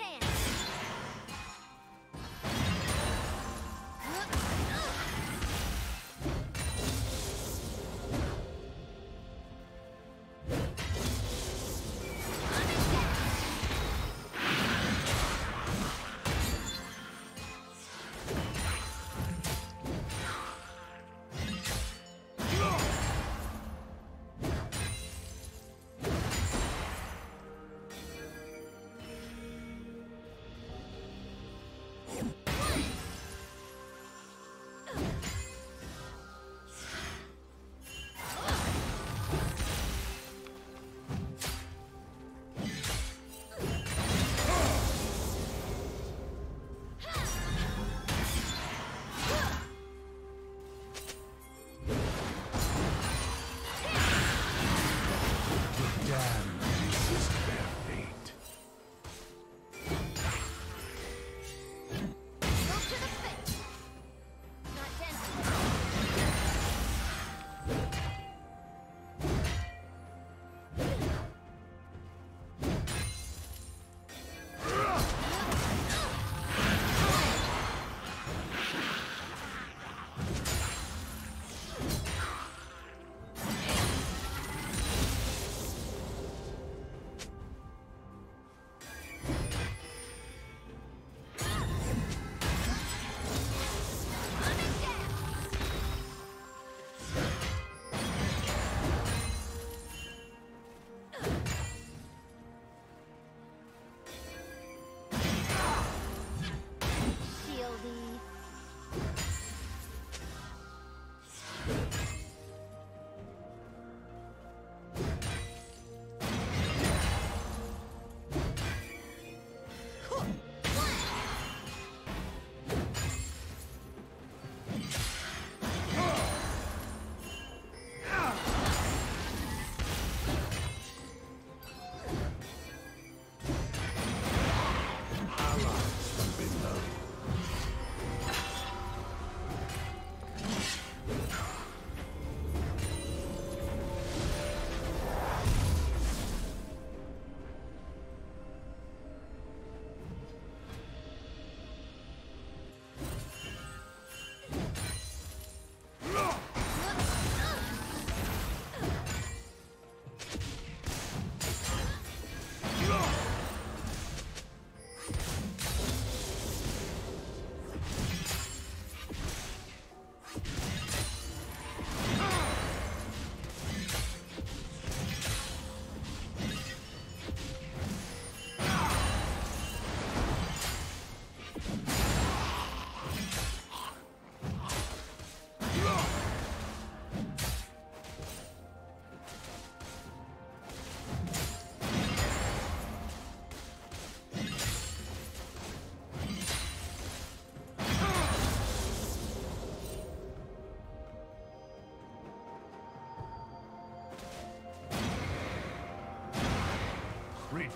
chance.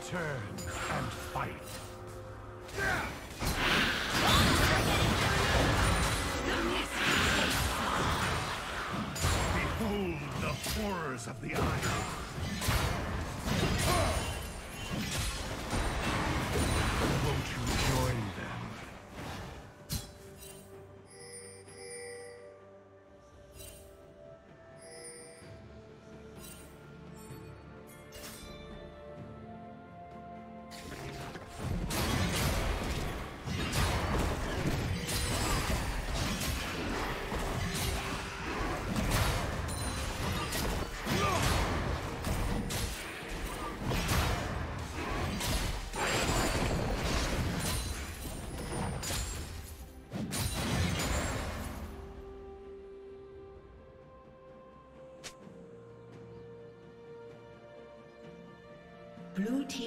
Return and fight. Behold the horrors of the Isle.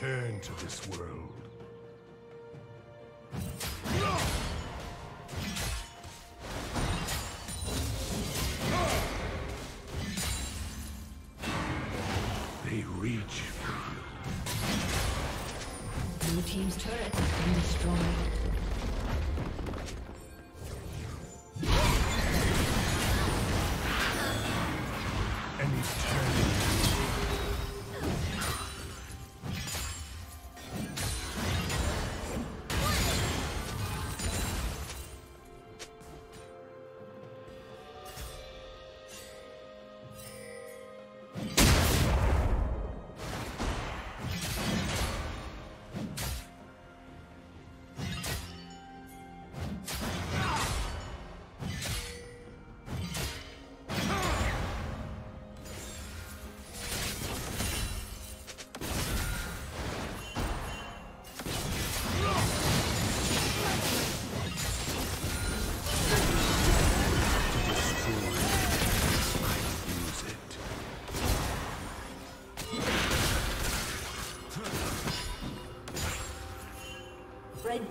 Return to this world. They reach for you. Blue Team's turret has been destroyed. An eternity.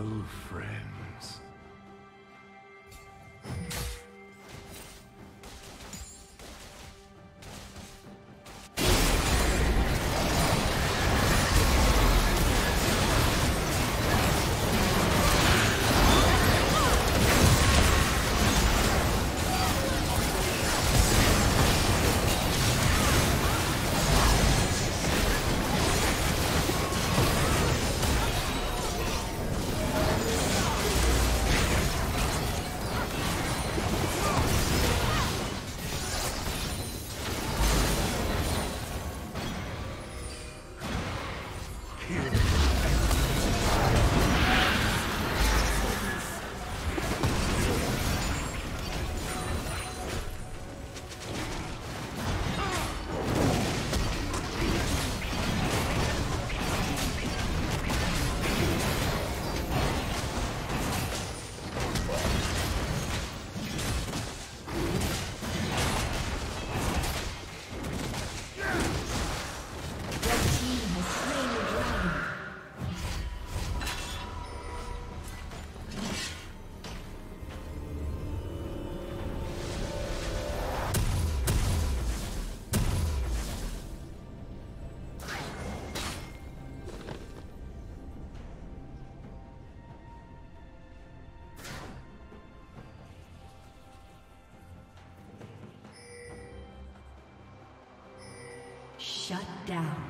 Hello, friends. Shut down.